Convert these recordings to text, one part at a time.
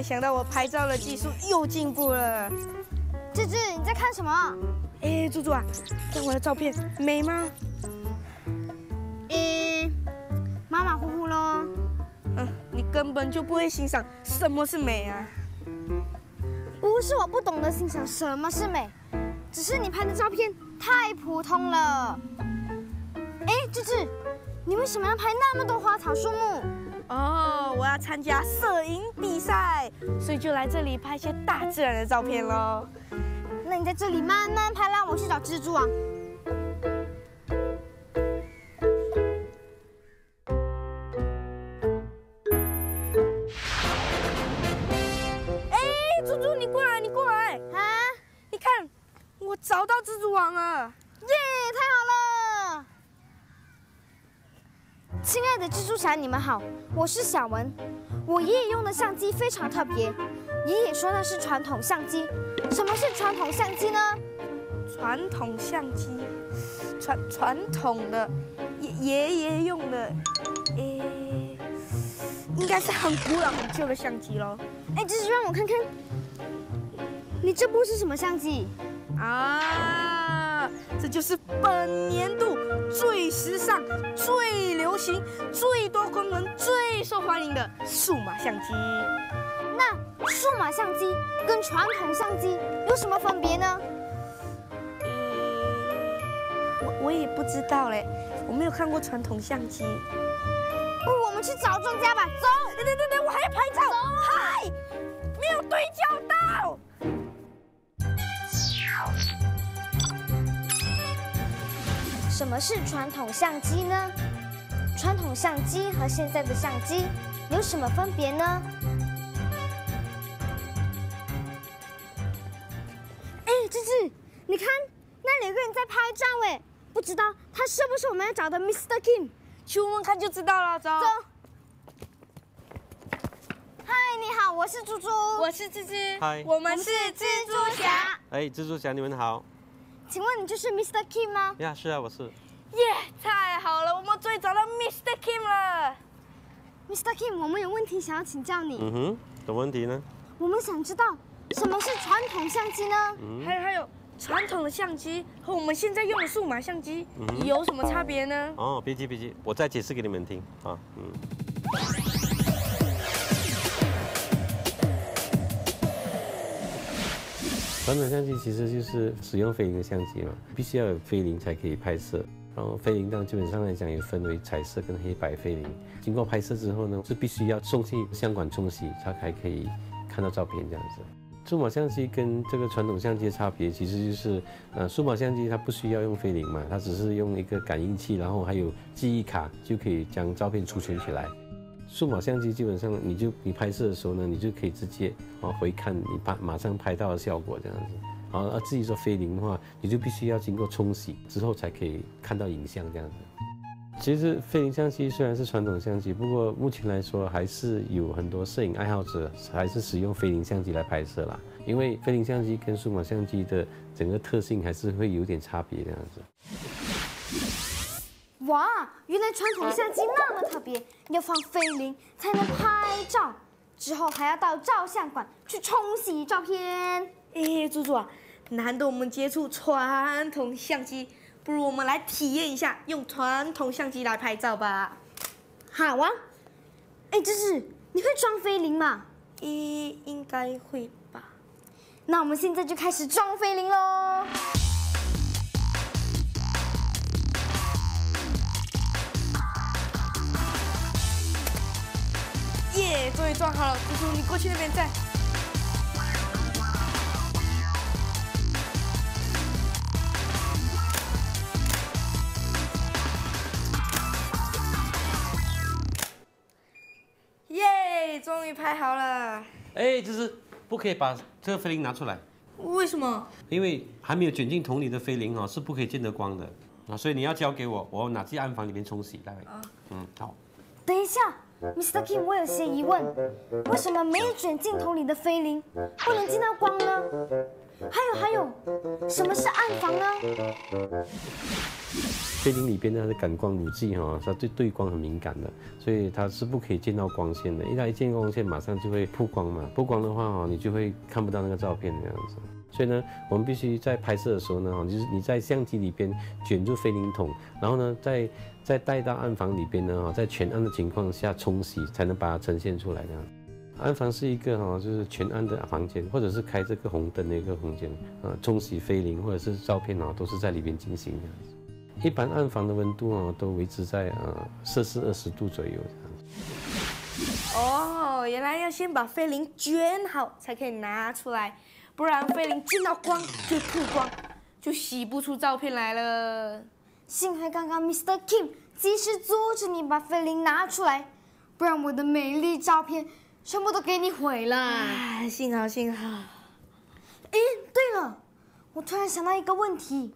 哇，没想到我拍照的技术又进步了。芝芝，你在看什么？哎，猪猪啊，看我的照片美吗？诶，马马虎虎喽。嗯，你根本就不会欣赏什么是美啊。不是我不懂得欣赏什么是美，只是你拍的照片太普通了。哎，芝芝，你为什么要拍那么多花草树木？哦，我要参加摄影比赛，所以就来这里拍一些大自然的照片喽。那你在这里慢慢拍，让我去找蜘蛛网。蜘蛛侠，你们好，我是小文。我爷爷用的相机非常特别，爷爷说那是传统相机。什么是传统相机呢？传统相机，传传统的爷爷爷用的，诶，应该是很古老很旧的相机喽。哎，芝芝，让我看看，你这部是什么相机？啊，这就是本年度最时尚、最流行、最多功能、最受欢迎的数码相机。那数码相机跟传统相机有什么分别呢？我我也不知道嘞，我没有看过传统相机。不，我们去找专家吧。走，对对对对，我还要拍照。嗨，没有对焦到。什么是传统相机呢？传统相机和现在的相机有什么分别呢？哎，芝芝，你看那里有个人在拍照哎，不知道他是不是我们要找的 Mr. Kim？去问问看就知道了。走。走。嗨，你好，我是猪猪，我是芝芝，嗨，我们是蜘蛛侠。哎，蜘蛛侠，你们好。请问你就是 Mr. Kim 吗？呀，是啊，我是。耶，太好了，我们终于找到 Mr. Kim 了。Mr. Kim，我们有问题想要请教你。嗯哼，什么问题呢？我们想知道什么是传统相机呢？嗯，还有还有，传统的相机和我们现在用的数码相机有什么差别呢？哦，别急别急，我再解释给你们听啊，嗯。传统相机其实就是使用菲林的相机嘛，必须要有菲林才可以拍摄。然后菲林档基本上来讲也分为彩色跟黑白菲林。经过拍摄之后呢，是必须要送去相馆冲洗，它才可以看到照片这样子。数码相机跟这个传统相机的差别，其实就是，呃，数码相机它不需要用菲林嘛，它只是用一个感应器，然后还有记忆卡就可以将照片储存起来。数码相机基本上，你就你拍摄的时候呢，你就可以直接啊回看你拍马上拍到的效果这样子。好，而至于说菲林的话，你就必须要经过冲洗之后才可以看到影像这样子。其实菲林相机虽然是传统相机，不过目前来说还是有很多摄影爱好者还是使用菲林相机来拍摄啦。因为菲林相机跟数码相机的整个特性还是会有点差别这样子。哇，原来传统相机那么特别，要放菲林才能拍照，之后还要到照相馆去冲洗照片。哎，猪猪啊，难得我们接触传统相机，不如我们来体验一下用传统相机来拍照吧。好啊。哎，芝芝，你会装菲林吗？应应该会吧。那我们现在就开始装菲林喽。耶，终于装好了，叔叔，你过去那边站。耶，终于拍好了。哎，就是不可以把这个菲林拿出来。为什么？因为还没有卷进桶里的菲林哦，是不可以见得光的啊，所以你要交给我，我拿去暗房里面冲洗，待会。嗯，好。等一下。Mr. Kim，我有些疑问，为什么没有卷镜头里的菲林不能进到光呢？还有还有，什么是暗房呢？菲林里边呢，它的感光乳剂哈，它对对光很敏感的，所以它是不可以见到光线的。一它一见光线，马上就会曝光嘛，曝光的话哈，你就会看不到那个照片这样子。所以呢，我们必须在拍摄的时候呢，就是你在相机里边卷入菲林筒，然后呢，再再带到暗房里边呢，哈，在全暗的情况下冲洗，才能把它呈现出来这样。暗房是一个哈，就是全暗的房间，或者是开这个红灯的一个空间，啊，冲洗菲林或者是照片啊，都是在里边进行这样子。一般暗房的温度啊，都维持在呃摄氏二十度左右。哦，原来要先把菲林卷好才可以拿出来，不然菲林见到光就曝光，就洗不出照片来了。幸亏刚刚 Mr. Kim 及时阻止你把菲林拿出来，不然我的美丽照片全部都给你毁了。啊，幸好幸好。哎，对了，我突然想到一个问题。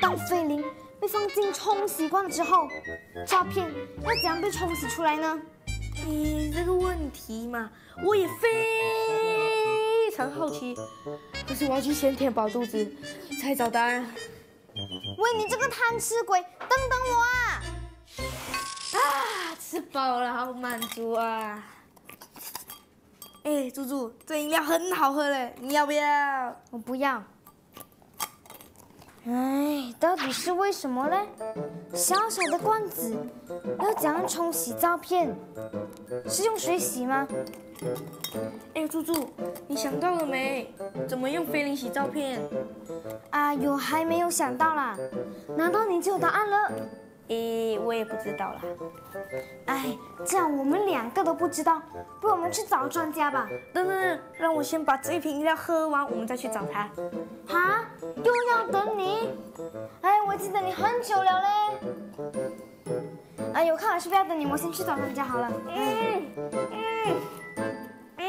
当菲林被放进冲洗罐之后，照片要怎样被冲洗出来呢？你这个问题嘛，我也非常好奇，可是我要去先填饱肚子，才找答案。喂，你这个贪吃鬼，等等我啊！啊，吃饱了，好满足啊！哎，猪猪，这饮料很好喝嘞，你要不要？我不要。哎，到底是为什么呢？小小的罐子要怎样冲洗照片？是用水洗吗？哎，猪猪，你想到了没？怎么用菲林洗照片？啊，有还没有想到啦？难道你就有答案了？诶，我也不知道啦。哎，这样我们两个都不知道，不如我们去找专家吧。等等，让我先把这瓶饮料喝完，我们再去找他。哈，又要等你？哎，我已经等你很久了嘞。哎呦，看还是不要等你，我先去找专家好了。嗯嗯嗯。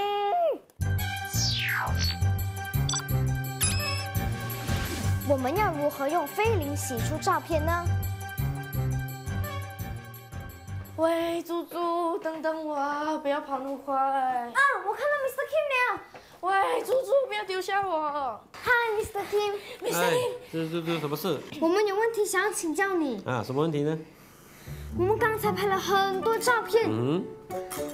我们要如何用菲林洗出照片呢？喂，猪猪，等等我，不要跑那么快。啊，我看到 Mr. Kim 了。喂，猪猪，不要丢下我。Hi，Mr. Kim。Mr. Kim，这这这什么事？我们有问题想要请教你。啊，什么问题呢？我们刚才拍了很多照片。嗯。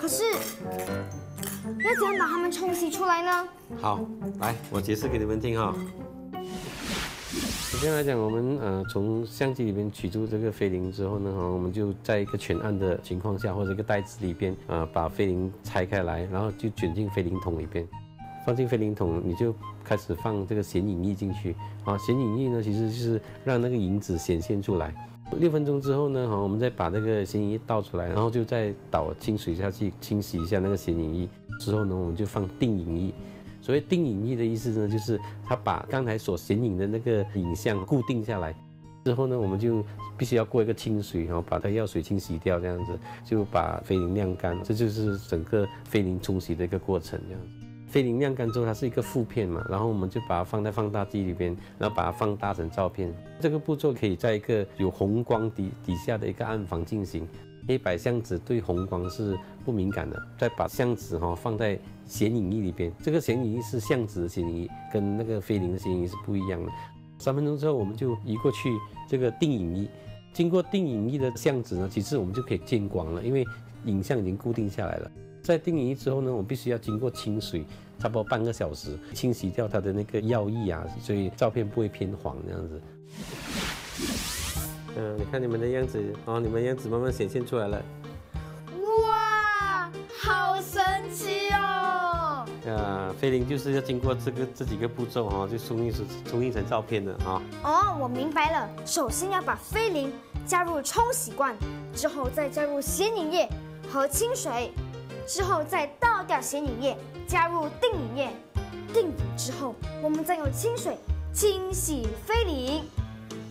可是，要怎样把它们冲洗出来呢？好，来，我解释给你们听哈。首先来讲，我们呃从相机里面取出这个菲林之后呢，哈，我们就在一个全暗的情况下，或者一个袋子里边啊，把菲林拆开来，然后就卷进菲林桶里边，放进菲林桶，你就开始放这个显影液进去啊。显影液呢，其实就是让那个影子显现出来。六分钟之后呢，哈，我们再把那个显影液倒出来，然后就再倒清水下去清洗一下那个显影液。之后呢，我们就放定影液。所谓定影液的意思呢，就是它把刚才所显影的那个影像固定下来，之后呢，我们就必须要过一个清水，然后把它药水清洗掉，这样子就把菲林晾干，这就是整个菲林冲洗的一个过程。这样子，菲林晾干之后，它是一个负片嘛，然后我们就把它放在放大机里边，然后把它放大成照片。这个步骤可以在一个有红光底底下的一个暗房进行。黑白相纸对红光是不敏感的，再把相纸哈放在显影液里边，这个显影液是相纸的显影液，跟那个菲林的显影液是不一样的。三分钟之后，我们就移过去这个定影液，经过定影液的相纸呢，其实我们就可以见光了，因为影像已经固定下来了。在定影液之后呢，我必须要经过清水，差不多半个小时，清洗掉它的那个药液啊，所以照片不会偏黄这样子。嗯，你看你们的样子哦，你们样子慢慢显现出来了。哇，好神奇哦！啊，菲林就是要经过这个这几个步骤哈，就冲印成冲印成照片的哈。哦，我明白了。首先要把菲林加入冲洗罐，之后再加入显影液和清水，之后再倒掉显影液，加入定影液，定影之后，我们再用清水清洗菲林。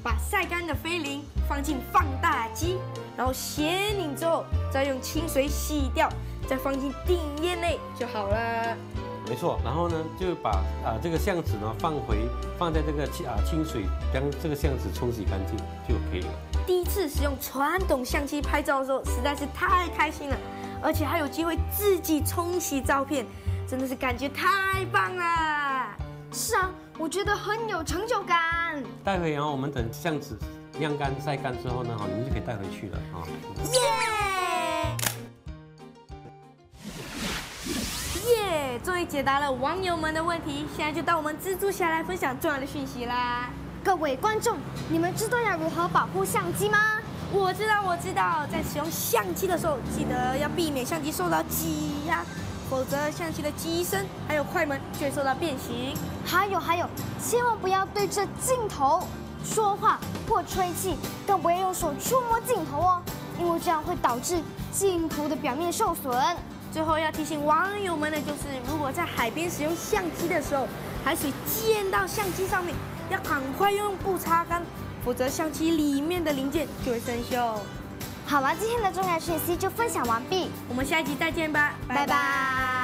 把晒干的菲林放进放大机，然后斜拧之后，再用清水洗掉，再放进定影液内就好了。没错，然后呢，就把啊这个相纸呢放回放在这个清啊清水，将这个相纸冲洗干净就可以了。第一次使用传统相机拍照的时候，实在是太开心了，而且还有机会自己冲洗照片，真的是感觉太棒了。是啊。我觉得很有成就感。待会然后我们等相纸晾干晒干之后呢，哈，你们就可以带回去了啊。耶！耶！终于解答了网友们的问题，现在就到我们蜘蛛侠来分享重要的讯息啦。各位观众，你们知道要如何保护相机吗？我知道，我知道，在使用相机的时候，记得要避免相机受到挤压，否则相机的机身还有快门就会受到变形。还有还有，千万不要对着镜头说话或吹气，更不要用手触摸镜头哦，因为这样会导致镜头的表面受损。最后要提醒网友们的就是，如果在海边使用相机的时候，海水溅到相机上面，要赶快用布擦干。否则，相机里面的零件就会生锈。好了，今天的重要讯息就分享完毕，我们下一集再见吧，拜拜。